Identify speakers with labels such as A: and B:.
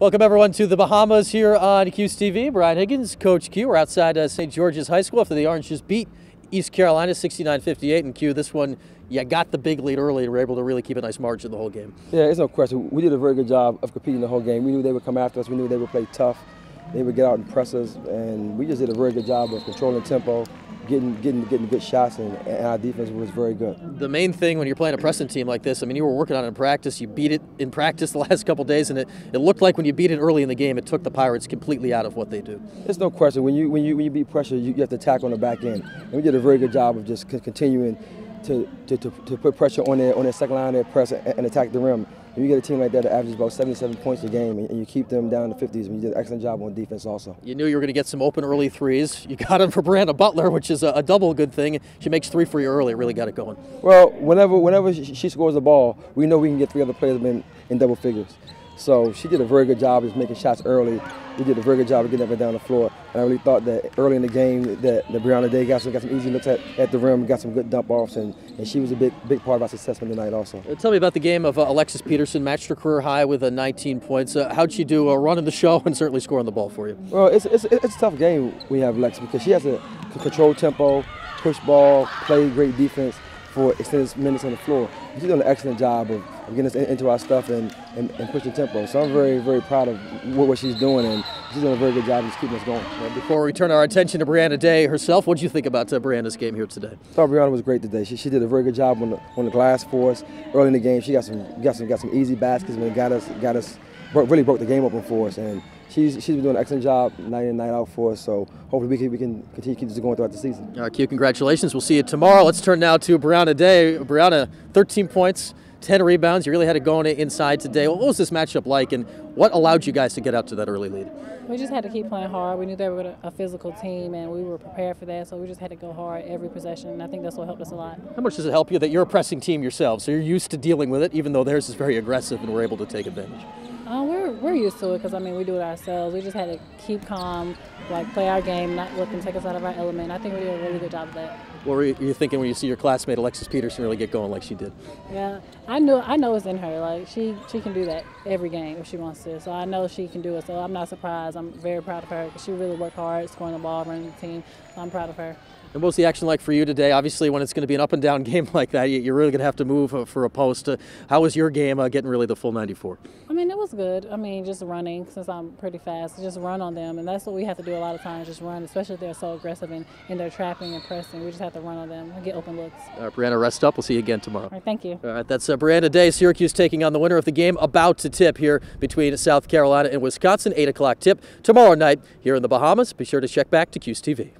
A: Welcome everyone to the Bahamas here on Cuse TV. Brian Higgins, Coach Q. We're outside uh, St. George's High School after the Oranges beat East Carolina 69-58. And Q, this one, you got the big lead early and were able to really keep a nice margin the whole game.
B: Yeah, it's no question. We did a very good job of competing the whole game. We knew they would come after us. We knew they would play tough. They would get out and press us, and we just did a very good job of controlling tempo, getting getting getting good shots, and, and, our defense was very good.
A: The main thing when you're playing a Preston team like this, I mean, you were working on it in practice. You beat it in practice the last couple days, and it, it looked like when you beat it early in the game, it took the Pirates completely out of what they do.
B: There's no question. When you when you when you beat pressure, you, you have to attack on the back end, and we did a very good job of just continuing to, to, to, to, put pressure on their on their second line, their press, and, and attack the rim. And you get a team like that that averages about 77 points a game, and, you keep them down in the 50s, and you did an excellent job on defense also.
A: You knew you were going to get some open early threes. You got them for Brianna Butler, which is a, a, double good thing. She makes three for you early. Really got it going.
B: Well, whenever whenever she scores the ball, we know we can get three other players in, in double figures. So she did a very good job of making shots early. We did a very good job of getting up and down the floor. And I really thought that early in the game that, the Briana Day got some, got some easy looks at, at the rim, got some good dump offs, and, and she was a big big part of our success from tonight also.
A: Uh, tell me about the game of uh, Alexis Peterson, matched her career high with uh, 19 points. Uh, how'd she do uh, running the show and certainly scoring the ball for you?
B: Well, it's, it's, it's a tough game we have Alexis because she has to control tempo, push ball, play great defense for extended minutes on the floor. She's doing an excellent job of, of getting us in, into our stuff and, and, and, pushing tempo. So I'm very, very proud of what, what, she's doing, and she's doing a very good job just keeping us going.
A: Before we turn our attention to Briana Day herself, what do you think about uh, Briana's game here today?
B: I thought Briana was great today. She, she did a very good job on the, on the glass for us early in the game. She got some got some got some easy baskets and got us got us really broke the game open for us and she's she's been doing an excellent job night in night out for us. So hopefully we can we can continue keep this going throughout the season.
A: All right, Q, congratulations. We'll see you tomorrow. Let's turn now to Briana Day. Briana, 13 points. 10 rebounds. You really had to go on it going inside today. What was this matchup like, and what allowed you guys to get out to that early lead?
C: We just had to keep playing hard. We knew they were a physical team, and we were prepared for that, so we just had to go hard every possession, and I think that's what helped us a lot.
A: How much does it help you that you're a pressing team yourself, so you're used to dealing with it, even though theirs is very aggressive, and we're able to take advantage?
C: Uh, we're, we're used to it because, I mean, we do it ourselves. We just had to keep calm, like play our game, not let them take us out of our element. I think we did a really good job of that.
A: What were you thinking when you see your classmate Alexis Peterson really get going like she did?
C: Yeah, I know I know it's in her. Like she she can do that every game if she wants to. So I know she can do it. So I'm not surprised. I'm very proud of her she really worked hard, scoring the ball, running the team. So I'm proud of her.
A: And what was the action like for you today? Obviously, when it's going to be an up and down game like that, you're really going to have to move uh, for a post. Uh, how was your game uh, getting really the full 94?
C: I mean, it was good. I mean, just running since I'm pretty fast, just run on them. And that's what we have to do a lot of times, just run, especially if they're so aggressive and, and they're trapping and pressing. We just have to run on them and get open looks.
A: All right, Briana, rest up. We'll see you again tomorrow. All
C: right, thank you.
A: All right, that's uh, Briana Day. Syracuse taking on the winner of the game about to tip here between South Carolina and Wisconsin. 8 o'clock tip tomorrow night here in the Bahamas. Be sure to check back to Cuse TV.